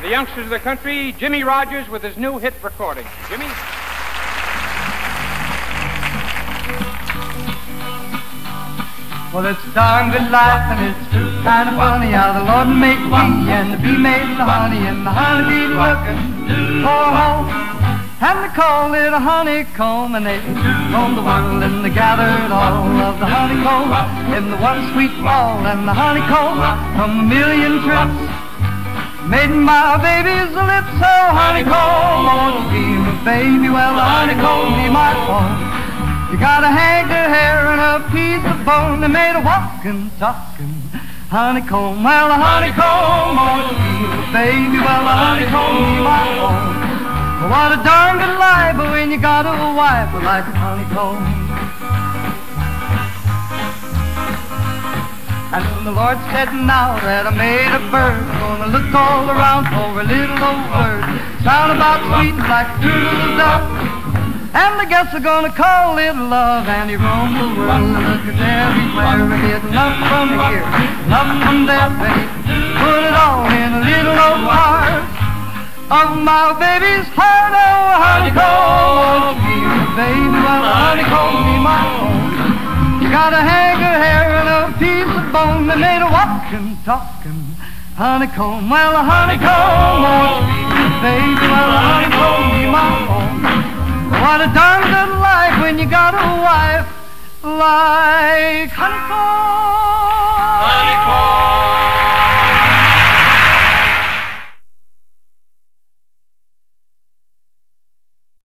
For the youngsters of the country, Jimmie Rodgers with his new hit recording. Jimmie? Well, it's darn good life and it's true kind of funny how the Lord made me and the bee made the honey and the honey bee looking for home. And they called it a honeycomb and they roamed the world and they gathered all of the honeycomb in the one sweet ball and the honeycomb from a million trips. Made my baby's lips so honeycomb, be my baby, well, the honeycomb be my home. You got a hank of hair and a piece of bone that made a walking, talking honeycomb. Well, a honeycomb on you, baby. Well, a honeycomb be my home. What a darn good life when you got a wife like a honeycomb. And the Lord said, now that I made a bird, gonna look all around for a little old bird. Sound about sweet like turtle dove. And I guess they're gonna call it love And he roamed the world. And look at everywhere And get love from here, love from there And he put it all in a little old heart. Of my baby's heart, oh honeycomb my baby, well honeycomb be my home You got a hang of hair and a piece bone That made a walking, talking honeycomb Well a honeycomb, oh baby, well a honeycomb be my home what a darn good life when you got a wife like honeycomb.